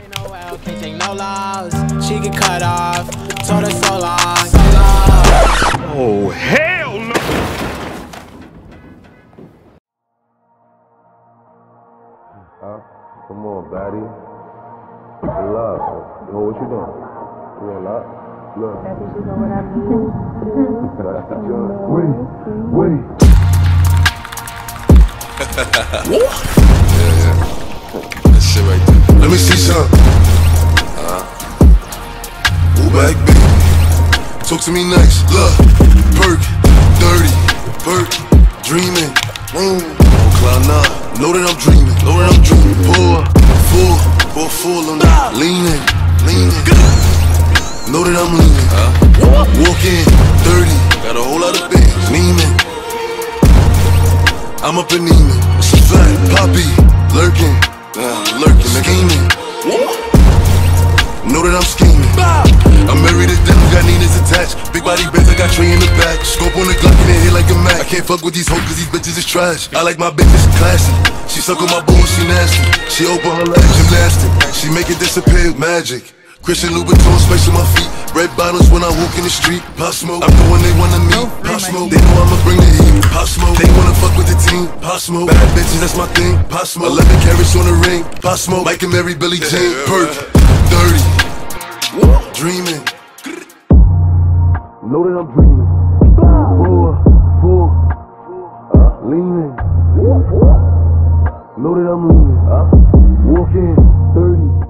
Ain't no L, can't take no loss. She get cut off. Told her so long, so long. Oh, hell no! Huh? Come on, baddie. Love. up. Yo, what you doing? You want up? Look. wait, wait. What? That shit right there. Let me see some. Uh, Move back, baby. Talk to me nice. Look, Perc, dirty, Perc, dreaming. Room, cloud nine. Know that I'm dreaming. Know that I'm dreaming. Pour, full, pour full on that. Leaning, leaning. Know that I'm leaning. Walk in, dirty. Got a whole lot of things. Neiman. I'm up in Neiman. It's a fact. Poppy, lurking. Scheming. Know that I'm scheming. I'm married to them, got Nina's attached. Big body Benz, I got Trey in the back. Scope on the Glock in the head like a Mac. I can't fuck with these hoes cause these bitches is trash. I like my bitches classy. She suck on my balls, she nasty. She open her legs, gymnastic. She make it disappear, magic. Christian Louboutin, space on my feet. Red bottles when I walk in the street. Pop smoke. I'm the one they wanna meet. Pop Puff smoke. Bad bitches, that's my thing. Puff smoke. 11 carats on the ring. Puff smoke. Mike and Mary, Billie Jean. Perc. Dirty. Dreaming. Know that I'm dreaming. Four, four, leaning. Know that I'm leaning. Walking, 30.